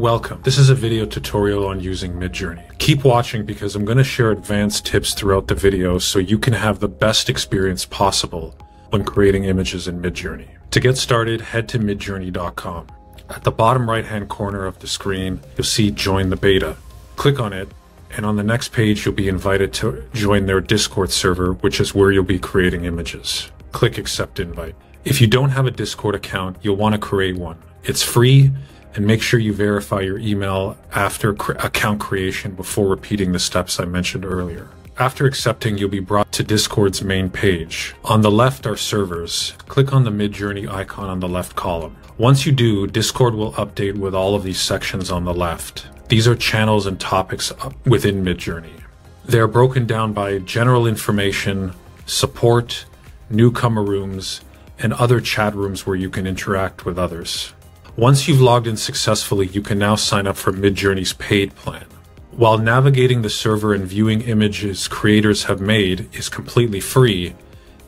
Welcome. This is a video tutorial on using Midjourney. Keep watching because I'm going to share advanced tips throughout the video so you can have the best experience possible when creating images in Midjourney. To get started, head to midjourney.com. At the bottom right hand corner of the screen, you'll see join the beta. Click on it and on the next page you'll be invited to join their Discord server, which is where you'll be creating images. Click accept invite. If you don't have a Discord account, you'll want to create one. It's free and make sure you verify your email after cr- account creation before repeating the steps I mentioned earlier. After accepting, you'll be brought to Discord's main page. On the left are servers. Click on the Midjourney icon on the left column. Once you do, Discord will update with all of these sections on the left. These are channels and topics within Midjourney. They are broken down by general information, support, newcomer rooms, and other chat rooms where you can interact with others. Once you've logged in successfully, you can now sign up for Midjourney's paid plan. While navigating the server and viewing images creators have made is completely free,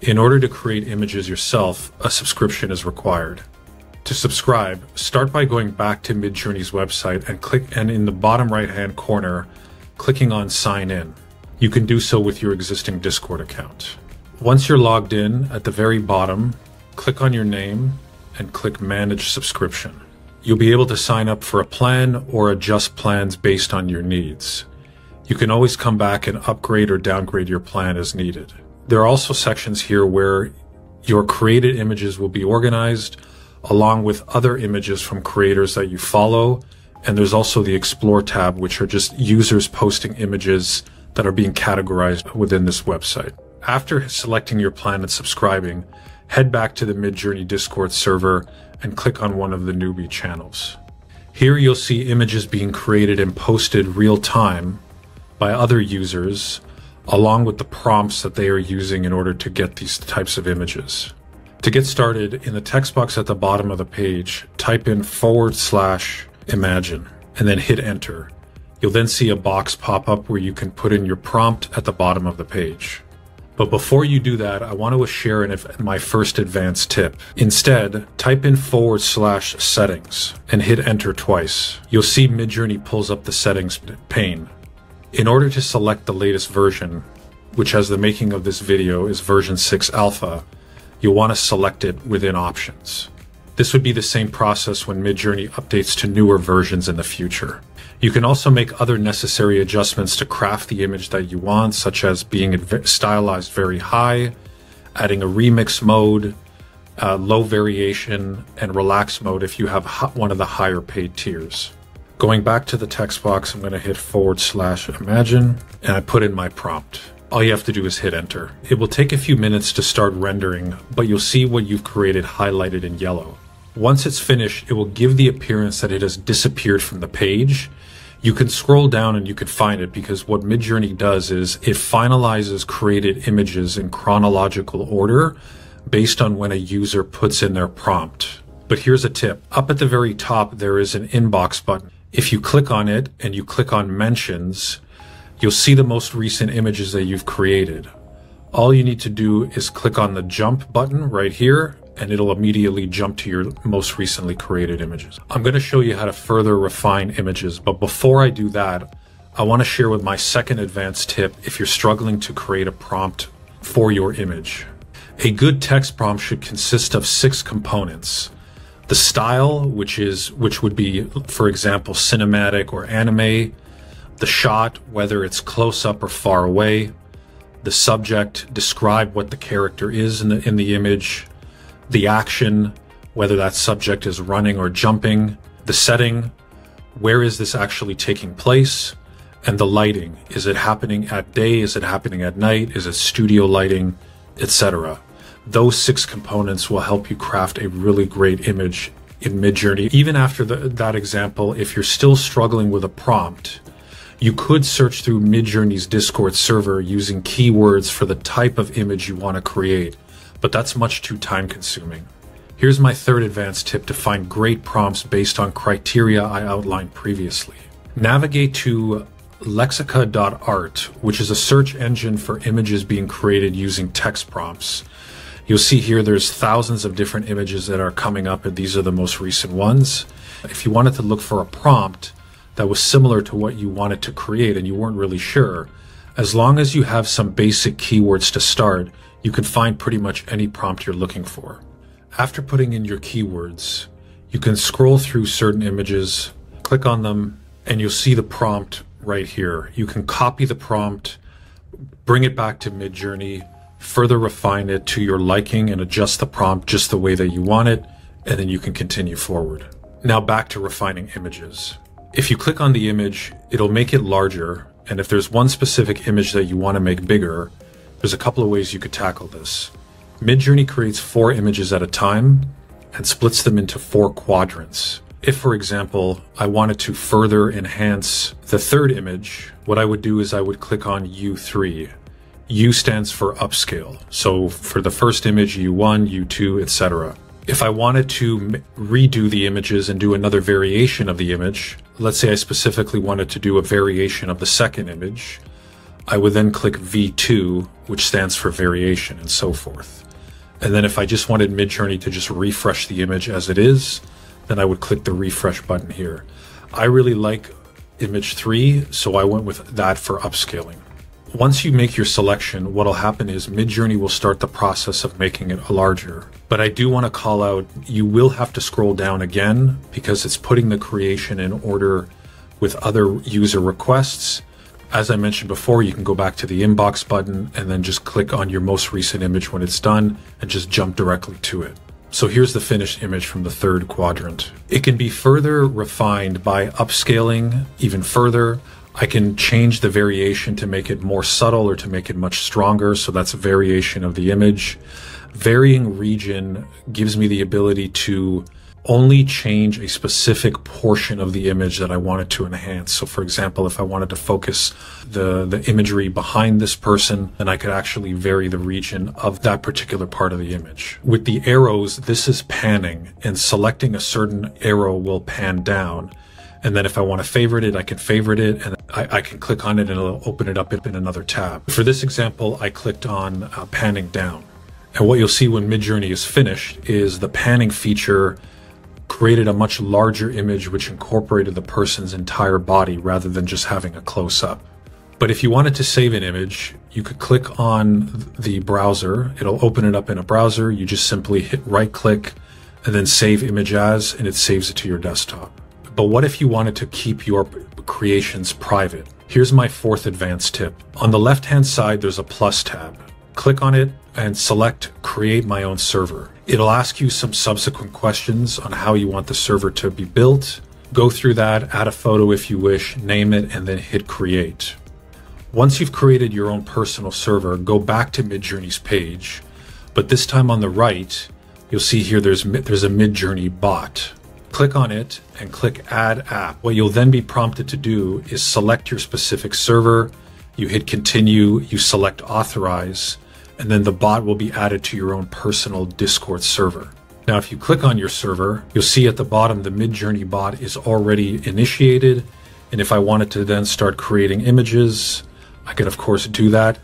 in order to create images yourself, a subscription is required. To subscribe, start by going back to Midjourney's website and click and in the bottom right hand corner, clicking on sign in. You can do so with your existing Discord account. Once you're logged in, at the very bottom, click on your name and click manage subscription. You'll be able to sign up for a plan or adjust plans based on your needs. You can always come back and upgrade or downgrade your plan as needed. There are also sections here where your created images will be organized along with other images from creators that you follow. And there's also the Explore tab, which are just users posting images that are being categorized within this website. After selecting your plan and subscribing, head back to the Midjourney Discord server and click on one of the newbie channels. Here you'll see images being created and posted real time by other users, along with the prompts that they are using in order to get these types of images. To get started, in the text box at the bottom of the page, type in forward slash imagine and then hit enter. You'll then see a box pop up where you can put in your prompt at the bottom of the page. But before you do that, I want to share my first advanced tip. Instead, type in forward slash settings and hit enter twice. You'll see Midjourney pulls up the settings pane. In order to select the latest version, which as the making of this video is version 6 alpha, you'll want to select it within options. This would be the same process when Midjourney updates to newer versions in the future. You can also make other necessary adjustments to craft the image that you want, such as being stylized very high, adding a remix mode, uh, low variation, and relax mode if you have one of the higher paid tiers. Going back to the text box, I'm going to hit forward slash imagine, and I put in my prompt all you have to do is hit enter. It will take a few minutes to start rendering, but you'll see what you've created highlighted in yellow. Once it's finished, it will give the appearance that it has disappeared from the page. You can scroll down and you could find it because what Midjourney does is it finalizes created images in chronological order based on when a user puts in their prompt. But here's a tip. Up at the very top, there is an inbox button. If you click on it and you click on mentions, you'll see the most recent images that you've created. All you need to do is click on the jump button right here and it'll immediately jump to your most recently created images. I'm going to show you how to further refine images, but before I do that, I want to share with my second advanced tip if you're struggling to create a prompt for your image. A good text prompt should consist of six components. The style, which is which would be for example cinematic or anime, the shot, whether it's close up or far away, the subject, describe what the character is in the, in the image, the action, whether that subject is running or jumping, the setting, where is this actually taking place, and the lighting. Is it happening at day? Is it happening at night? Is it studio lighting, etc. Those six components will help you craft a really great image in Midjourney. Even after the, that example, if you're still struggling with a prompt, you could search through Midjourney's Discord server using keywords for the type of image you want to create, but that's much too time consuming. Here's my third advanced tip to find great prompts based on criteria I outlined previously. Navigate to lexica.art, which is a search engine for images being created using text prompts. You'll see here there's thousands of different images that are coming up, and these are the most recent ones. If you wanted to look for a prompt that was similar to what you wanted to create and you weren't really sure, as long as you have some basic keywords to start, you can find pretty much any prompt you're looking for. After putting in your keywords, you can scroll through certain images, click on them, and you'll see the prompt right here. You can copy the prompt, bring it back to Midjourney, further refine it to your liking and adjust the prompt just the way that you want it, and then you can continue forward. Now back to refining images. If you click on the image, it'll make it larger, and if there's one specific image that you want to make bigger, there's a couple of ways you could tackle this. Midjourney creates four images at a time and splits them into four quadrants. If, for example, I wanted to further enhance the third image, what I would do is I would click on U3. U stands for upscale. So for the first image, U1, U2, etc. If I wanted to redo the images and do another variation of the image, let's say I specifically wanted to do a variation of the second image, I would then click V2, which stands for variation and so forth. And then if I just wanted Midjourney to just refresh the image as it is, then I would click the refresh button here. I really like image three, so I went with that for upscaling. Once you make your selection, what'll happen is Midjourney will start the process of making it larger. But I do want to call out, you will have to scroll down again because it's putting the creation in order with other user requests. As I mentioned before, you can go back to the inbox button and then just click on your most recent image when it's done and just jump directly to it. So here's the finished image from the third quadrant. It can be further refined by upscaling even further. I can change the variation to make it more subtle or to make it much stronger. So that's a variation of the image. Varying region gives me the ability to only change a specific portion of the image that I wanted to enhance. So for example, if I wanted to focus the, the imagery behind this person, then I could actually vary the region of that particular part of the image. With the arrows, this is panning and selecting a certain arrow will pan down. And then if I want to favorite it, I can favorite it and I, I can click on it and it'll open it up in another tab. For this example, I clicked on uh, panning down. And what you'll see when Midjourney is finished is the panning feature created a much larger image which incorporated the person's entire body rather than just having a close up. But if you wanted to save an image, you could click on the browser. It'll open it up in a browser. You just simply hit right click and then save image as, and it saves it to your desktop. But what if you wanted to keep your creations private? Here's my fourth advanced tip. On the left hand side, there's a plus tab. Click on it and select create my own server. It'll ask you some subsequent questions on how you want the server to be built. Go through that, add a photo if you wish, name it, and then hit create. Once you've created your own personal server, go back to Midjourney's page, but this time on the right, you'll see here there's, there's a Midjourney bot. Click on it and click Add App. What you'll then be prompted to do is select your specific server, you hit Continue, you select Authorize, and then the bot will be added to your own personal Discord server. Now, if you click on your server, you'll see at the bottom the Midjourney bot is already initiated. And if I wanted to then start creating images, I could of course do that,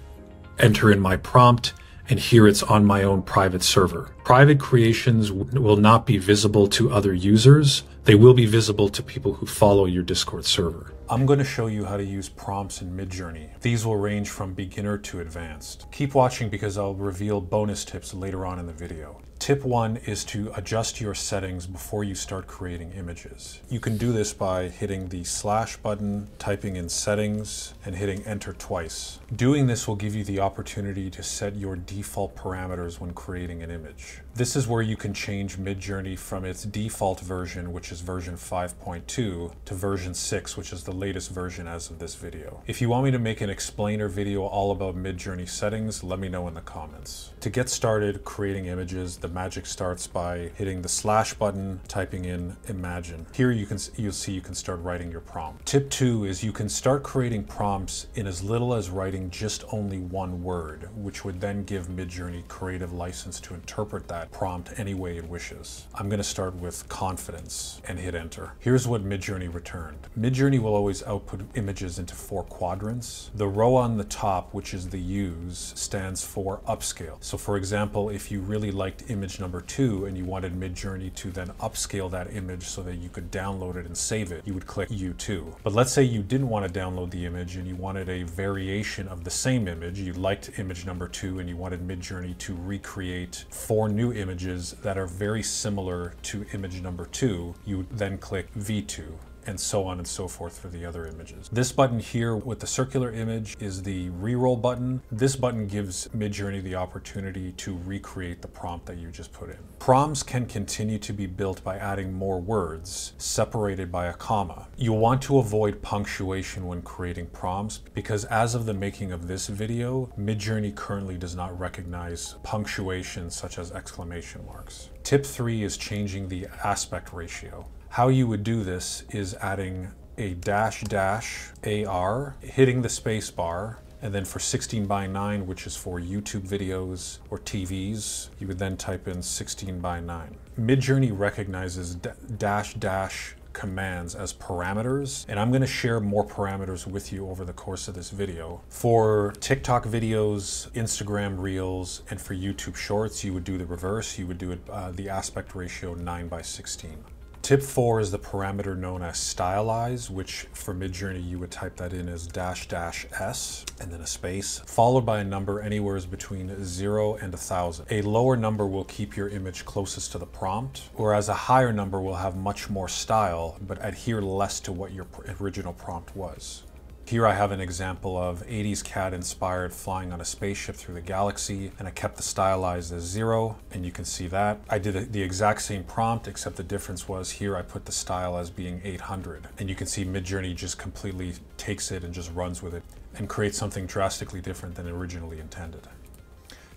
enter in my prompt, and here it's on my own private server. Private creations will not be visible to other users. They will be visible to people who follow your Discord server. I'm going to show you how to use prompts in Midjourney. These will range from beginner to advanced. Keep watching because I'll reveal bonus tips later on in the video. Tip one is to adjust your settings before you start creating images. You can do this by hitting the slash button, typing in settings, and hitting enter twice. Doing this will give you the opportunity to set your default parameters when creating an image. This is where you can change Midjourney from its default version, which is version 5.2, to version 6, which is the latest version as of this video. If you want me to make an explainer video all about Midjourney settings, let me know in the comments. To get started creating images, the magic starts by hitting the slash button, typing in imagine. Here you can you'll see you can start writing your prompt. Tip two is you can start creating prompts in as little as writing just only one word, which would then give Midjourney creative license to interpret that prompt any way it wishes. I'm going to start with confidence and hit enter. Here's what Midjourney returned. Midjourney will always output images into four quadrants. The row on the top, which is the use, stands for upscale. So for example, if you really liked image number two and you wanted Midjourney to then upscale that image so that you could download it and save it, you would click U2. But let's say you didn't want to download the image and you wanted a variation of the same image. You liked image number two and you wanted Midjourney to recreate four new images that are very similar to image number two. You would then click V2 and so on and so forth for the other images. This button here with the circular image is the reroll button. This button gives Midjourney the opportunity to recreate the prompt that you just put in. Prompts can continue to be built by adding more words separated by a comma. You'll want to avoid punctuation when creating prompts because as of the making of this video, Midjourney currently does not recognize punctuation such as exclamation marks. Tip three is changing the aspect ratio. How you would do this is adding a dash dash AR, hitting the space bar, and then for 16 by 9, which is for YouTube videos or TVs, you would then type in 16 by 9. Midjourney recognizes dash dash commands as parameters, and I'm gonna share more parameters with you over the course of this video. For TikTok videos, Instagram Reels, and for YouTube Shorts, you would do the reverse. You would do it uh, the aspect ratio 9 by 16. Tip four is the parameter known as stylize, which for Midjourney you would type that in as dash dash S and then a space, followed by a number anywhere between zero and a thousand. A lower number will keep your image closest to the prompt, whereas a higher number will have much more style, but adhere less to what your original prompt was. Here I have an example of 80s cat inspired flying on a spaceship through the galaxy and I kept the stylized as zero and you can see that. I did the exact same prompt except the difference was here I put the style as being 800 and you can see Midjourney just completely takes it and just runs with it and creates something drastically different than originally intended.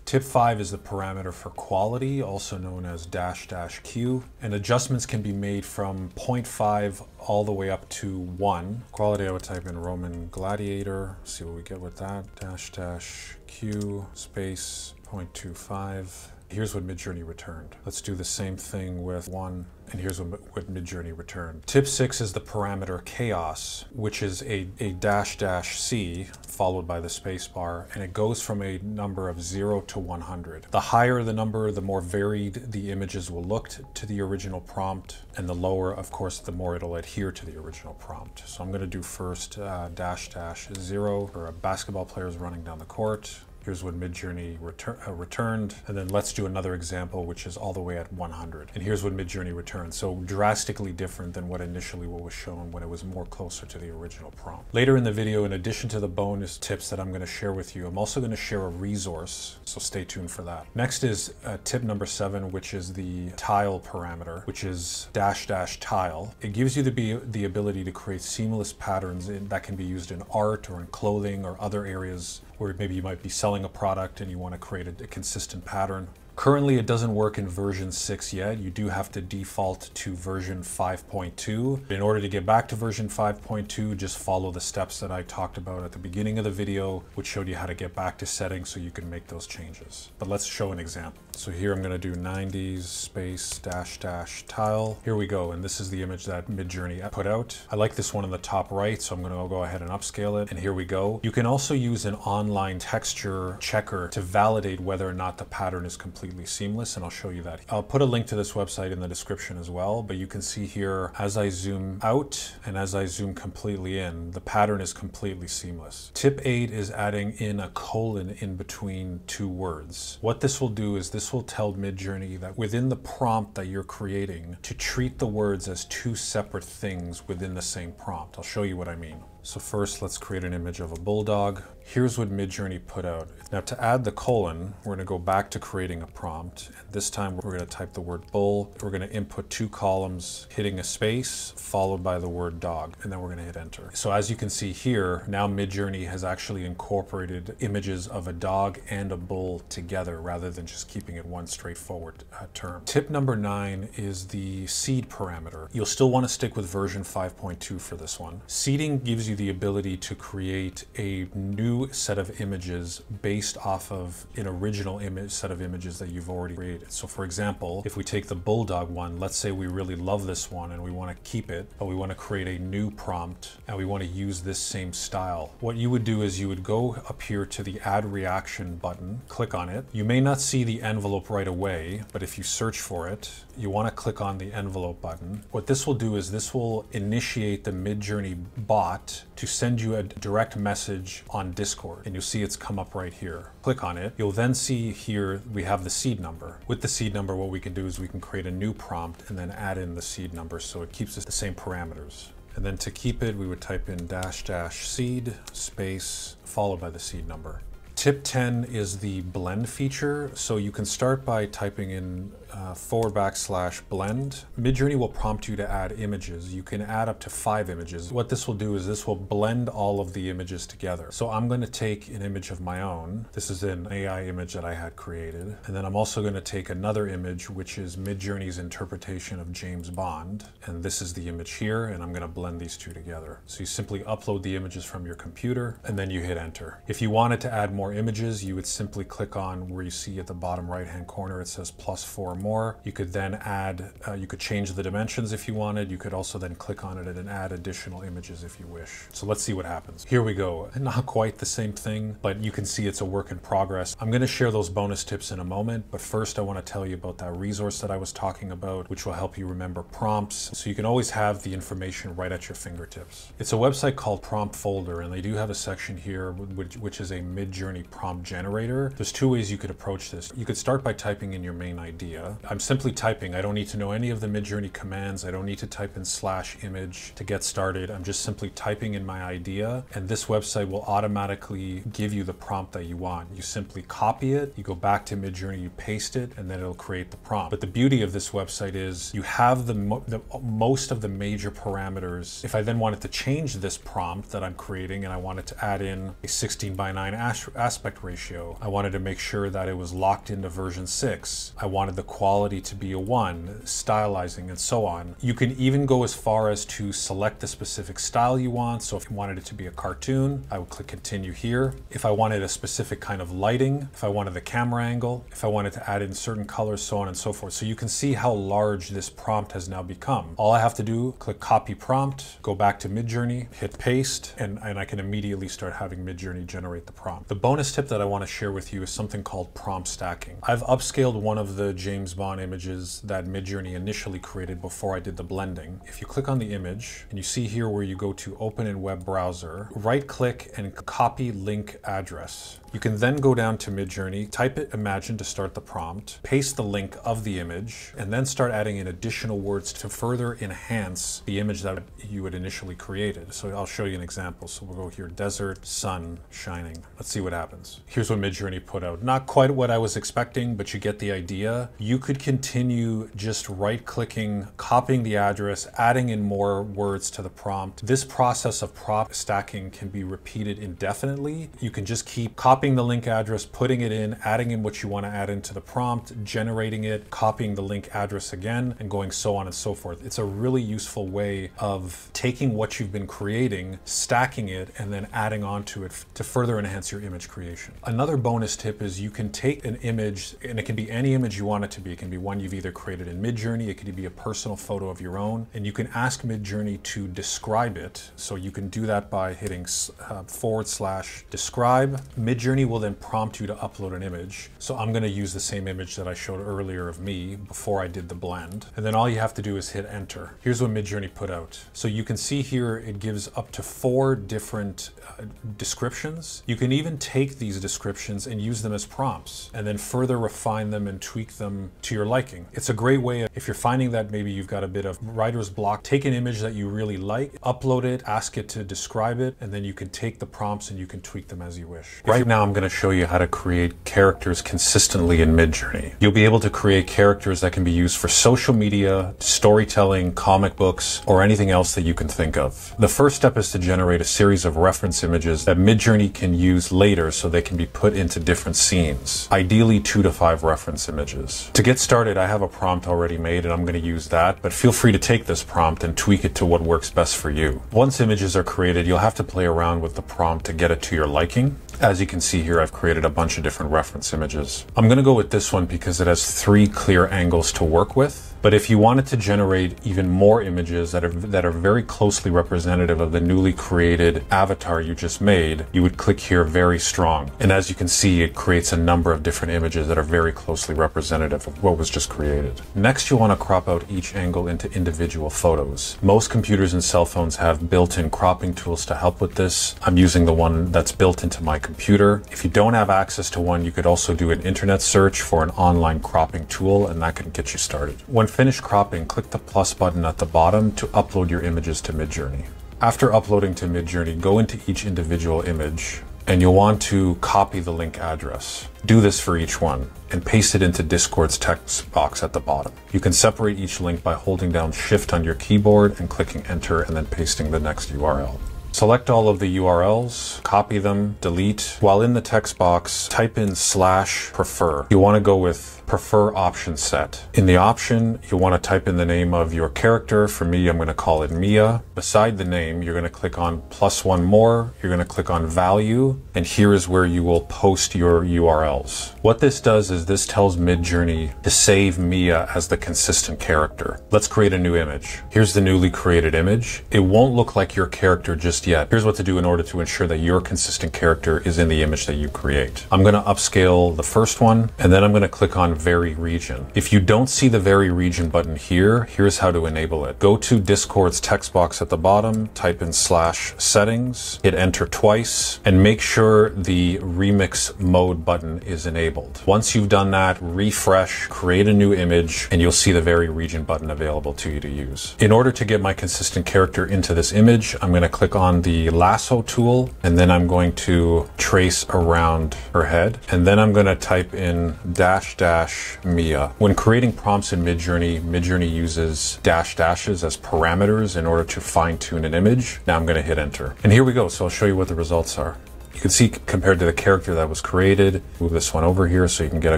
Tip five is the parameter for quality, also known as dash dash Q, and adjustments can be made from 0.5 all the way up to one. Quality, I would type in Roman Gladiator, see what we get with that, dash dash Q space 0.25. Here's what Midjourney returned. Let's do the same thing with one, and here's what, what Midjourney returned. Tip six is the parameter chaos, which is a, a dash dash C followed by the space bar, and it goes from a number of zero to 100. The higher the number, the more varied the images will look to the original prompt, and the lower, of course, the more it'll adhere to the original prompt. So I'm gonna do first uh, dash dash zero, for a basketball player is running down the court. Here's what Midjourney retur uh, returned. And then let's do another example, which is all the way at 100. And here's what Midjourney returned. So drastically different than what initially what was shown when it was more closer to the original prompt. Later in the video, in addition to the bonus tips that I'm gonna share with you, I'm also gonna share a resource. So stay tuned for that. Next is uh, tip number seven, which is the tile parameter, which is dash dash tile. It gives you the, the ability to create seamless patterns in, that can be used in art or in clothing or other areas where maybe you might be selling a product and you want to create a, a consistent pattern Currently, it doesn't work in version 6 yet. You do have to default to version 5.2. In order to get back to version 5.2, just follow the steps that I talked about at the beginning of the video, which showed you how to get back to settings so you can make those changes. But let's show an example. So here I'm going to do 90s space dash dash tile. Here we go. And this is the image that Midjourney put out. I like this one in the top right, so I'm going to go ahead and upscale it. And here we go. You can also use an online texture checker to validate whether or not the pattern is completely completely seamless and I'll show you that. I'll put a link to this website in the description as well, but you can see here as I zoom out and as I zoom completely in, the pattern is completely seamless. Tip eight is adding in a colon in between two words. What this will do is this will tell Midjourney that within the prompt that you're creating to treat the words as two separate things within the same prompt. I'll show you what I mean. So first let's create an image of a bulldog. Here's what Midjourney put out. Now to add the colon, we're gonna go back to creating a prompt. This time we're gonna type the word bull. We're gonna input two columns, hitting a space, followed by the word dog, and then we're gonna hit enter. So as you can see here, now Midjourney has actually incorporated images of a dog and a bull together rather than just keeping it one straightforward uh, term. Tip number nine is the seed parameter. You'll still wanna stick with version 5.2 for this one. Seeding gives you the ability to create a new set of images based off of an original image set of images that you've already created. So for example, if we take the bulldog one, let's say we really love this one and we want to keep it, but we want to create a new prompt and we want to use this same style. What you would do is you would go up here to the add reaction button, click on it. You may not see the envelope right away, but if you search for it, you want to click on the envelope button. What this will do is this will initiate the Midjourney bot to send you a direct message on Discord and you'll see it's come up right here. Click on it. You'll then see here we have the seed number. With the seed number what we can do is we can create a new prompt and then add in the seed number so it keeps us the same parameters. And then to keep it, we would type in dash dash seed space followed by the seed number. Tip 10 is the blend feature. So you can start by typing in uh, forward backslash blend. Midjourney will prompt you to add images. You can add up to five images. What this will do is this will blend all of the images together. So I'm going to take an image of my own. This is an AI image that I had created. And then I'm also going to take another image, which is Midjourney's interpretation of James Bond. And this is the image here, and I'm going to blend these two together. So you simply upload the images from your computer, and then you hit enter. If you wanted to add more images, you would simply click on where you see at the bottom right-hand corner, it says plus four more. You could then add, uh, you could change the dimensions if you wanted. You could also then click on it and add additional images if you wish. So let's see what happens. Here we go. Not quite the same thing, but you can see it's a work in progress. I'm going to share those bonus tips in a moment, but first I want to tell you about that resource that I was talking about, which will help you remember prompts. So you can always have the information right at your fingertips. It's a website called Prompt Folder, and they do have a section here, which, which is a Midjourney prompt generator. There's two ways you could approach this. You could start by typing in your main idea I'm simply typing. I don't need to know any of the Midjourney commands. I don't need to type in slash image to get started. I'm just simply typing in my idea and this website will automatically give you the prompt that you want. You simply copy it, you go back to Midjourney, you paste it, and then it'll create the prompt. But the beauty of this website is you have the, mo the most of the major parameters. If I then wanted to change this prompt that I'm creating and I wanted to add in a 16 by 9 aspect ratio, I wanted to make sure that it was locked into version 6. I wanted the quality to be a one, stylizing and so on. You can even go as far as to select the specific style you want. So if you wanted it to be a cartoon, I would click continue here. If I wanted a specific kind of lighting, if I wanted the camera angle, if I wanted to add in certain colors, so on and so forth. So you can see how large this prompt has now become. All I have to do, click copy prompt, go back to Midjourney, hit paste, and, and I can immediately start having Midjourney generate the prompt. The bonus tip that I want to share with you is something called prompt stacking. I've upscaled one of the James James Bond images that Midjourney initially created before I did the blending. If you click on the image and you see here where you go to open in web browser, right click and copy link address. You can then go down to Midjourney, type it Imagine to start the prompt, paste the link of the image, and then start adding in additional words to further enhance the image that you had initially created. So I'll show you an example. So we'll go here, desert, sun, shining. Let's see what happens. Here's what Midjourney put out. Not quite what I was expecting, but you get the idea. You could continue just right clicking, copying the address, adding in more words to the prompt. This process of prompt stacking can be repeated indefinitely. You can just keep copying copying the link address, putting it in, adding in what you want to add into the prompt, generating it, copying the link address again, and going so on and so forth. It's a really useful way of taking what you've been creating, stacking it, and then adding on to it to further enhance your image creation. Another bonus tip is you can take an image, and it can be any image you want it to be. It can be one you've either created in Midjourney, it could be a personal photo of your own, and you can ask Midjourney to describe it. So you can do that by hitting uh, forward slash describe. Midjourney Midjourney will then prompt you to upload an image. So I'm going to use the same image that I showed earlier of me before I did the blend. And then all you have to do is hit enter. Here's what Midjourney put out. So you can see here it gives up to four different uh, descriptions. You can even take these descriptions and use them as prompts and then further refine them and tweak them to your liking. It's a great way if you're finding that maybe you've got a bit of writer's block, take an image that you really like, upload it, ask it to describe it, and then you can take the prompts and you can tweak them as you wish. Right now I'm going to show you how to create characters consistently in Midjourney. You'll be able to create characters that can be used for social media, storytelling, comic books, or anything else that you can think of. The first step is to generate a series of reference images that Midjourney can use later so they can be put into different scenes. Ideally two to five reference images. To To get started, I have a prompt already made and I'm going to use that, but feel free to take this prompt and tweak it to what works best for you. Once images are created, you'll have to play around with the prompt to get it to your liking. As you can see here, I've created a bunch of different reference images. I'm going to go with this one because it has three clear angles to work with. But if you wanted to generate even more images that are that are very closely representative of the newly created avatar you just made, you would click here very strong. And as you can see, it creates a number of different images that are very closely representative of what was just created. Next, you want to crop out each angle into individual photos. Most computers and cell phones have built-in cropping tools to help with this. I'm using the one that's built into my computer. If you don't have access to one, you could also do an internet search for an online cropping tool and that can get you started. When finished cropping, click the plus button at the bottom to upload your images to Midjourney. After uploading to Midjourney, go into each individual image and you'll want to copy the link address. Do this for each one and paste it into Discord's text box at the bottom. You can separate each link by holding down shift on your keyboard and clicking enter and then pasting the next URL. Select all of the URLs, copy them, delete. While in the text box, type in slash prefer. You want to go with prefer option set. In the option, you want to type in the name of your character. For me, I'm going to call it Mia. Beside the name, you're going to click on plus one more. You're going to click on value. And here is where you will post your URLs. What this does is this tells Midjourney to save Mia as the consistent character. Let's create a new image. Here's the newly created image. It won't look like your character just yet. Here's what to do in order to ensure that your consistent character is in the image that you create. I'm going to upscale the first one, and then I'm going to click on vary region. If you don't see the vary region button here, here's how to enable it. Go to Discord's text box at the bottom, type in slash settings, hit enter twice, and make sure the remix mode button is enabled. Once you've done that, refresh, create a new image, and you'll see the vary region button available to you to use. In order to get my consistent character into this image, I'm going to click on the lasso tool, and then I'm going to trace around her head, and then I'm going to type in dash dash dash Mia. When creating prompts in Midjourney, Midjourney uses dash dashes as parameters in order to fine tune an image. Now I'm going to hit enter. And here we go. So I'll show you what the results are. You can see compared to the character that was created, move this one over here so you can get a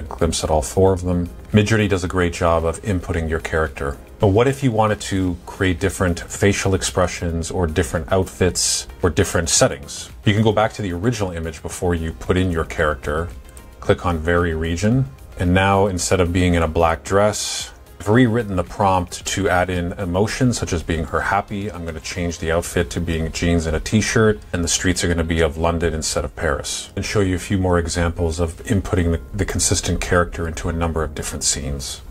glimpse at all four of them. Midjourney does a great job of inputting your character. But what if you wanted to create different facial expressions or different outfits or different settings? You can go back to the original image before you put in your character, click on Vary Region, and now instead of being in a black dress, I've rewritten the prompt to add in emotions such as being her happy. I'm going to change the outfit to being jeans and a t-shirt and the streets are going to be of London instead of Paris. And show you a few more examples of inputting the, the consistent character into a number of different scenes.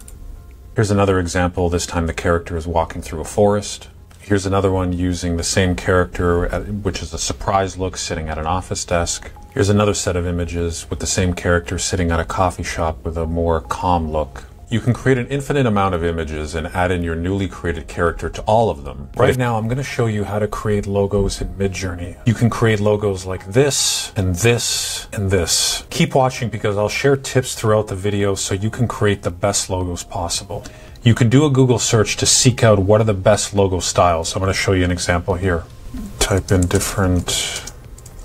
Here's another example. This time the character is walking through a forest. Here's another one using the same character, uh, which is a surprise look sitting at an office desk. Here's another set of images with the same character sitting at a coffee shop with a more calm look. You can create an infinite amount of images and add in your newly created character to all of them. Right now, I'm going to show you how to create logos in Midjourney. You can create logos like this, and this, and this. Keep watching because I'll share tips throughout the video so you can create the best logos possible. You can do a Google search to seek out what are the best logo styles. I'm going to show you an example here. Type in different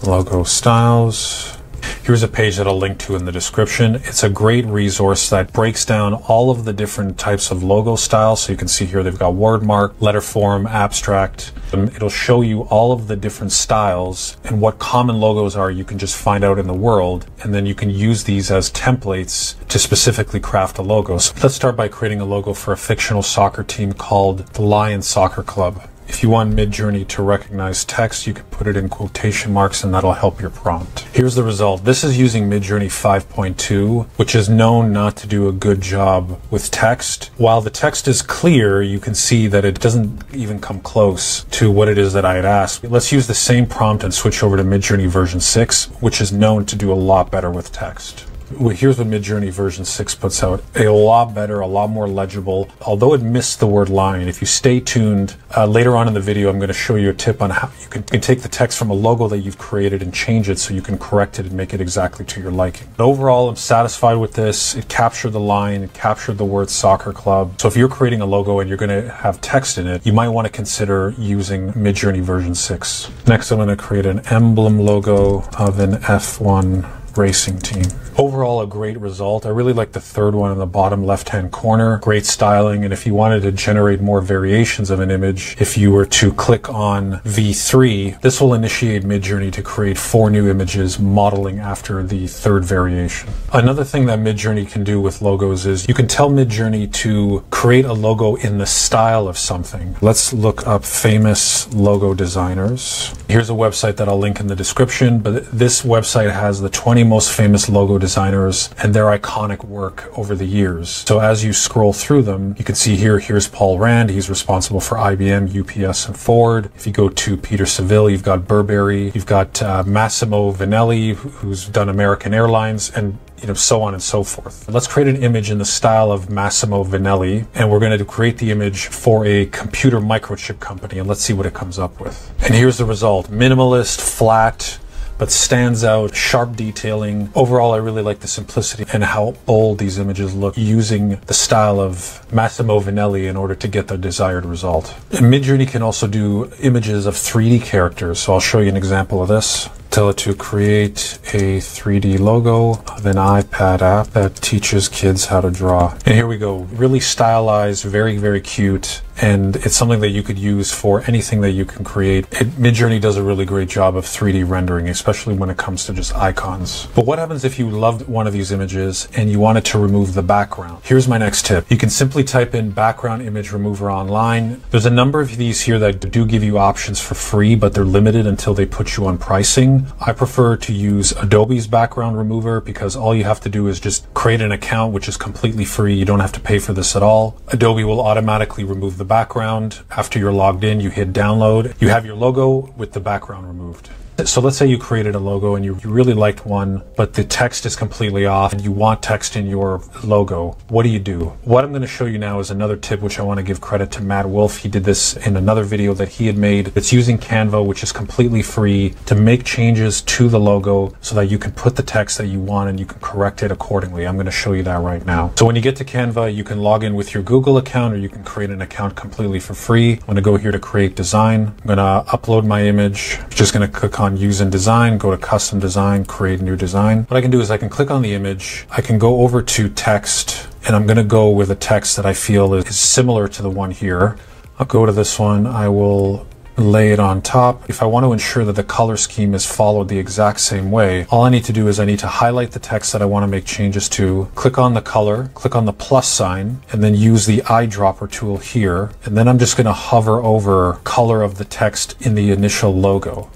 logo styles. Here's a page that I'll link to in the description. It's a great resource that breaks down all of the different types of logo styles. So you can see here they've got wordmark, letter form, abstract. And it'll show you all of the different styles and what common logos are you can just find out in the world. And then you can use these as templates to specifically craft a logo. So let's start by creating a logo for a fictional soccer team called the Lions Soccer Club. If you want Midjourney to recognize text, you can put it in quotation marks and that'll help your prompt. Here's the result. This is using Midjourney 5.2, which is known not to do a good job with text. While the text is clear, you can see that it doesn't even come close to what it is that I had asked. Let's use the same prompt and switch over to Midjourney version 6, which is known to do a lot better with text here's what Midjourney version 6 puts out. A lot better, a lot more legible. Although it missed the word line, if you stay tuned, uh, later on in the video, I'm going to show you a tip on how you can, can, take the text from a logo that you've created and change it so you can correct it and make it exactly to your liking. But overall, I'm satisfied with this. It captured the line, it captured the word soccer club. So if you're creating a logo and you're going to have text in it, you might want to consider using Midjourney version 6. Next, I'm going to create an emblem logo of an F1 racing team. Overall, a great result. I really like the third one in the bottom left hand corner. Great styling. And if you wanted to generate more variations of an image, if you were to click on V3, this will initiate Midjourney to create four new images modeling after the third variation. Another thing that Midjourney can do with logos is you can tell Midjourney to create a logo in the style of something. Let's look up famous logo designers. Here's a website that I'll link in the description, but this website has the 20 most famous logo designers and their iconic work over the years. So as you scroll through them, you can see here, here's Paul Rand. He's responsible for IBM, UPS, and Ford. If you go to Peter Saville, you've got Burberry, you've got uh, Massimo Vignelli, who's done American Airlines, and you know, so on and so forth. Let's create an image in the style of Massimo Vignelli, and we're going to create the image for a computer microchip company, and let's see what it comes up with. And here's the result. Minimalist, flat, but stands out, sharp detailing. Overall, I really like the simplicity and how bold these images look using the style of Massimo Vignelli in order to get the desired result. Midjourney can also do images of 3D characters, so I'll show you an example of this. Tell it to create a 3D logo of an iPad app that teaches kids how to draw. And here we go. Really stylized, very, very cute and it's something that you could use for anything that you can create. It, Midjourney does a really great job of 3D rendering, especially when it comes to just icons. But what happens if you loved one of these images and you wanted to remove the background? Here's my next tip. You can simply type in background image remover online. There's a number of these here that do give you options for free, but they're limited until they put you on pricing. I prefer to use Adobe's background remover because all you have to do is just create an account, which is completely free. You don't have to pay for this at all. Adobe will automatically remove the background. After you're logged in, you hit download. You have your logo with the background removed. So let's say you created a logo and you, really liked one, but the text is completely off and you want text in your logo. What do you do? What I'm going to show you now is another tip which I want to give credit to Matt Wolfe. He did this in another video that he had made. It's using Canva, which is completely free to make changes to the logo so that you can put the text that you want and you can correct it accordingly. I'm going to show you that right now. So when you get to Canva, you can log in with your Google account or you can create an account completely for free. I'm going to go here to create design. I'm going to upload my image. I'm just going to click on on use in design, go to custom design, create a new design. What I can do is I can click on the image, I can go over to text, and I'm going to go with a text that I feel is similar to the one here. I'll go to this one. I will lay it on top. If I want to ensure that the color scheme is followed the exact same way, all I need to do is I need to highlight the text that I want to make changes to, click on the color, click on the plus sign, and then use the eyedropper tool here. And then I'm just going to hover over color of the text in the initial logo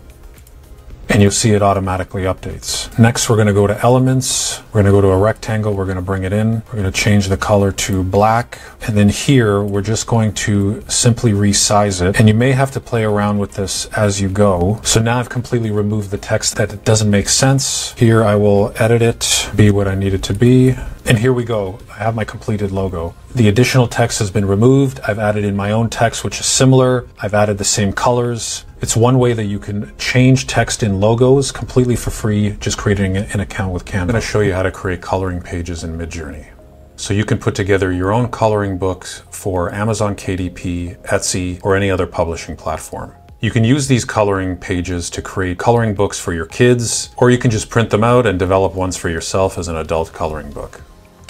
and you'll see it automatically updates. Next, we're going to go to elements. We're going to go to a rectangle. We're going to bring it in. We're going to change the color to black. And then here, we're just going to simply resize it. And you may have to play around with this as you go. So now I've completely removed the text that doesn't make sense. Here, I will edit it, be what I need it to be. And here we go. I have my completed logo. The additional text has been removed. I've added in my own text, which is similar. I've added the same colors. It's one way that you can change text in logos completely for free, just creating an account with Canva. I'm going to show you how to create coloring pages in Midjourney. So you can put together your own coloring books for Amazon KDP, Etsy, or any other publishing platform. You can use these coloring pages to create coloring books for your kids, or you can just print them out and develop ones for yourself as an adult coloring book.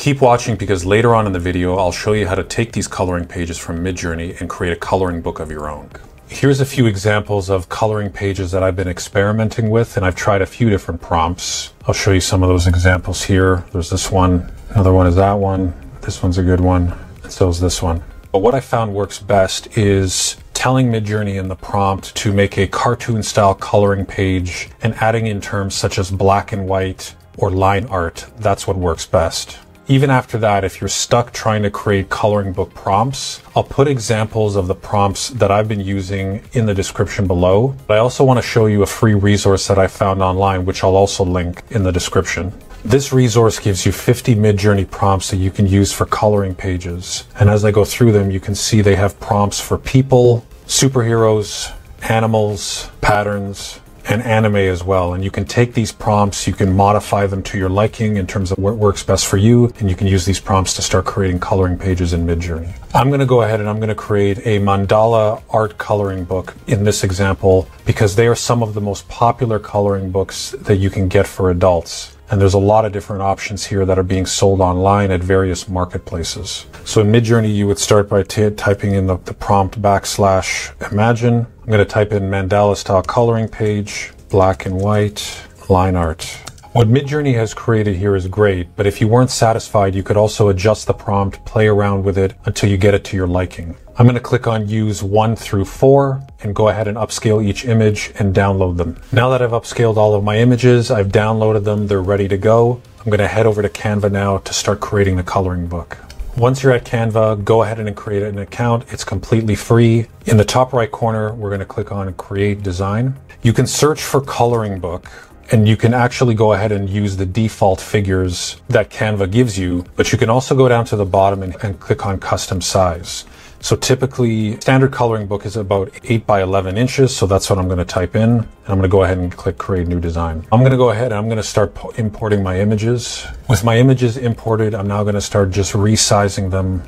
Keep watching because later on in the video, I'll show you how to take these coloring pages from Midjourney and create a coloring book of your own. Here's a few examples of coloring pages that I've been experimenting with, and I've tried a few different prompts. I'll show you some of those examples here. There's this one, another one is that one, this one's a good one, and so is this one. But what I found works best is telling Midjourney in the prompt to make a cartoon style coloring page and adding in terms such as black and white or line art. That's what works best. Even after that, if you're stuck trying to create coloring book prompts, I'll put examples of the prompts that I've been using in the description below. But I also want to show you a free resource that I found online, which I'll also link in the description. This resource gives you 50 Midjourney prompts that you can use for coloring pages. And as I go through them, you can see they have prompts for people, superheroes, animals, patterns, and anime as well. And you can take these prompts, you can modify them to your liking in terms of what works best for you, and you can use these prompts to start creating coloring pages in Midjourney. I'm going to go ahead and I'm going to create a mandala art coloring book in this example because they are some of the most popular coloring books that you can get for adults. And there's a lot of different options here that are being sold online at various marketplaces. So in Midjourney, you would start by typing in the, the prompt backslash imagine. I'm going to type in mandala style coloring page, black and white, line art. What Midjourney has created here is great, but if you weren't satisfied, you could also adjust the prompt, play around with it until you get it to your liking. I'm going to click on use one through four and go ahead and upscale each image and download them. Now that I've upscaled all of my images, I've downloaded them, they're ready to go. I'm going to head over to Canva now to start creating the coloring book. Once you're at Canva, go ahead and create an account. It's completely free. In the top right corner, we're going to click on create design. You can search for coloring book and you can actually go ahead and use the default figures that Canva gives you, but you can also go down to the bottom and, and click on custom size. So typically standard coloring book is about 8 by 11 inches. So that's what I'm going to type in. And I'm going to go ahead and click create new design. I'm going to go ahead and I'm going to start importing my images. With my images imported, I'm now going to start just resizing them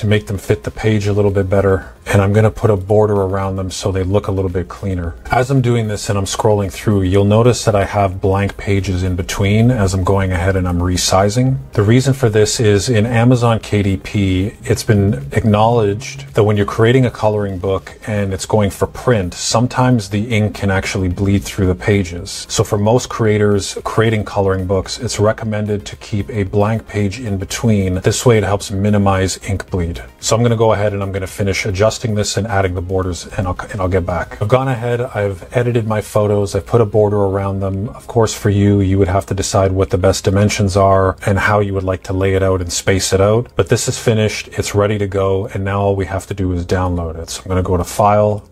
to make them fit the page a little bit better. And I'm going to put a border around them so they look a little bit cleaner. As I'm doing this and I'm scrolling through, you'll notice that I have blank pages in between as I'm going ahead and I'm resizing. The reason for this is in Amazon KDP, it's been acknowledged that when you're creating a coloring book and it's going for print, sometimes the ink can actually bleed through the pages. So for most creators creating coloring books, it's recommended to keep a blank page in between. This way it helps minimize ink bleed. So I'm going to go ahead and I'm going to finish adjusting this and adding the borders and I'll, and I'll get back. I've gone ahead, I've edited my photos, I've put a border around them. Of course, for you, you would have to decide what the best dimensions are and how you would like to lay it out and space it out. But this is finished, it's ready to go, and now all we have to do is download it. So I'm going to go to File,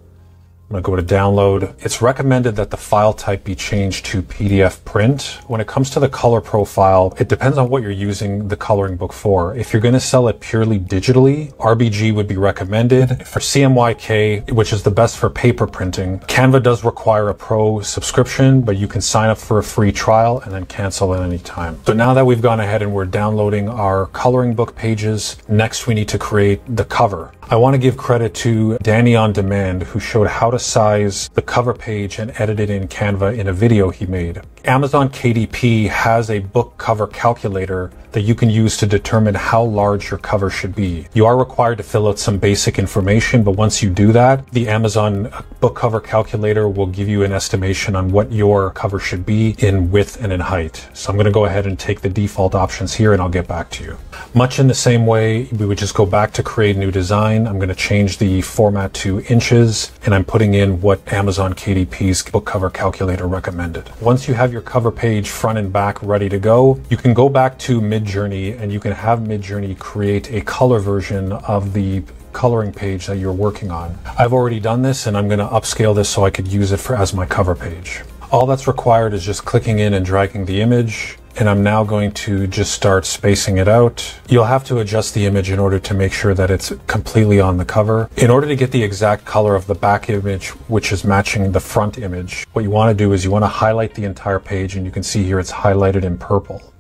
I'm going to go to download. It's recommended that the file type be changed to PDF print. When it comes to the color profile, it depends on what you're using the coloring book for. If you're going to sell it purely digitally, RBG would be recommended. For CMYK, which is the best for paper printing, Canva does require a pro subscription, but you can sign up for a free trial and then cancel at any time. So now that we've gone ahead and we're downloading our coloring book pages, next we need to create the cover. I want to give credit to Danny on Demand, who showed how to size the cover page and edit it in Canva in a video he made. Amazon KDP has a book cover calculator that you can use to determine how large your cover should be. You are required to fill out some basic information, but once you do that, the Amazon uh, book cover calculator will give you an estimation on what your cover should be in width and in height. So I'm going to go ahead and take the default options here and I'll get back to you. Much in the same way, we would just go back to create new design. I'm going to change the format to inches and I'm putting in what Amazon KDP's book cover calculator recommended. Once you have your cover page front and back ready to go, you can go back to mid Midjourney and you can have Midjourney create a color version of the coloring page that you're working on. I've already done this and I'm going to upscale this so I could use it for as my cover page. All that's required is just clicking in and dragging the image and I'm now going to just start spacing it out. You'll have to adjust the image in order to make sure that it's completely on the cover. In order to get the exact color of the back image, which is matching the front image, what you want to do is you want to highlight the entire page and you can see here it's highlighted in purple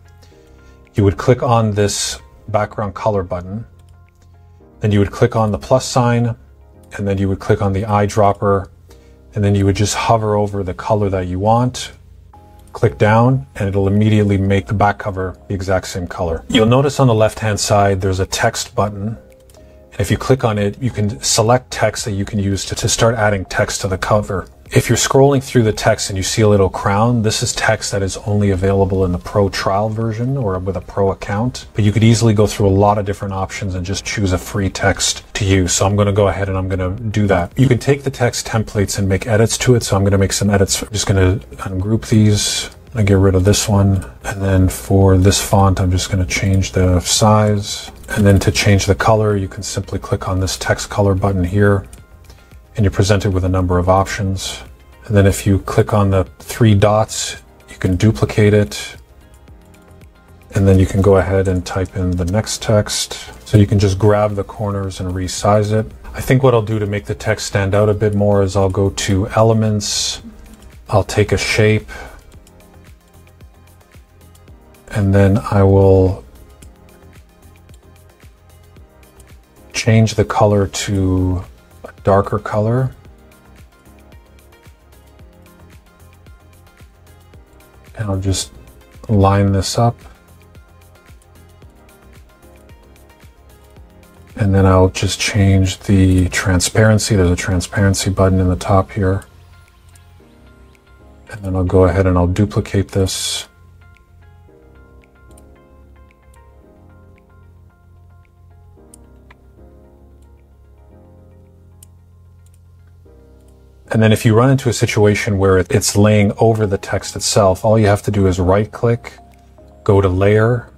you would click on this background color button. Then you would click on the plus sign and then you would click on the eyedropper and then you would just hover over the color that you want. Click down and it'll immediately make the back cover the exact same color. You'll notice on the left hand side there's a text button. And if you click on it, you can select text that you can use to, to start adding text to the cover. If you're scrolling through the text and you see a little crown, this is text that is only available in the pro trial version or with a pro account. But you could easily go through a lot of different options and just choose a free text to use. So I'm going to go ahead and I'm going to do that. You can take the text templates and make edits to it. So I'm going to make some edits. I'm just going to ungroup these. I get rid of this one. And then for this font, I'm just going to change the size. And then to change the color, you can simply click on this text color button here and you're presented with a number of options. And then if you click on the three dots, you can duplicate it. And then you can go ahead and type in the next text. So you can just grab the corners and resize it. I think what I'll do to make the text stand out a bit more is I'll go to elements. I'll take a shape. And then I will change the color to darker color. And I'll just line this up. And then I'll just change the transparency. There's a transparency button in the top here. And then I'll go ahead and I'll duplicate this. And then if you run into a situation where it's laying over the text itself, all you have to do is right click, go to layer,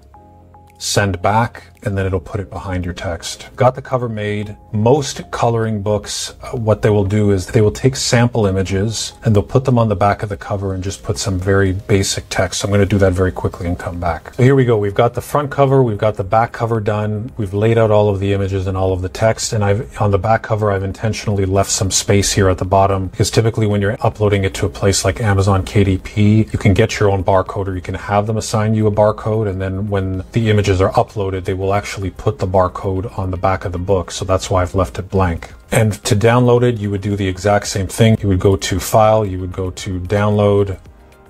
send back, and then it'll put it behind your text. Got the cover made. Most coloring books, uh, what they will do is they will take sample images and they'll put them on the back of the cover and just put some very basic text. So I'm going to do that very quickly and come back. So here we go. We've got the front cover, we've got the back cover done. We've laid out all of the images and all of the text. And I've on the back cover, I've intentionally left some space here at the bottom because typically when you're uploading it to a place like Amazon KDP, you can get your own barcode or you can have them assign you a barcode. And then when the images are uploaded, they will actually put the barcode on the back of the book. So that's why I've left it blank. And to download it, you would do the exact same thing. You would go to File, you would go to Download,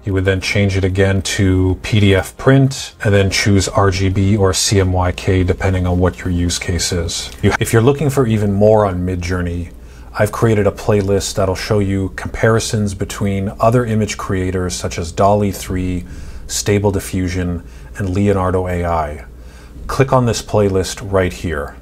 you would then change it again to PDF print and then choose RGB or CMYK depending on what your use case is. If you're looking for even more on Midjourney, I've created a playlist that'll show you comparisons between other image creators such as DALL-E 3, Stable Diffusion, and Leonardo AI. Click on this playlist right here.